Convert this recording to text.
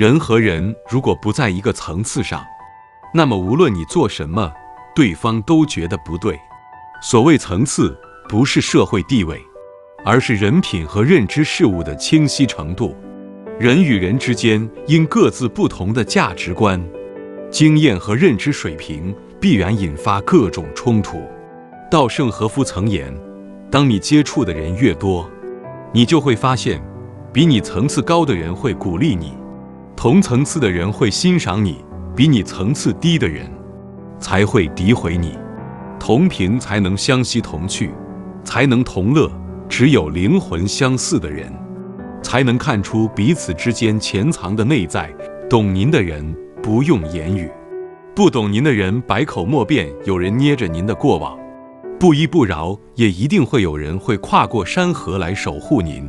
人和人如果不在一个层次上，那么无论你做什么，对方都觉得不对。所谓层次，不是社会地位，而是人品和认知事物的清晰程度。人与人之间因各自不同的价值观、经验和认知水平，必然引发各种冲突。稻盛和夫曾言：“当你接触的人越多，你就会发现，比你层次高的人会鼓励你，同层次的人会欣赏你，比你层次低的人才会诋毁你。同频才能相吸同趣，才能同乐。只有灵魂相似的人，才能看出彼此之间潜藏的内在。懂您的人不用言语，不懂您的人百口莫辩。有人捏着您的过往。不依不饶，也一定会有人会跨过山河来守护您。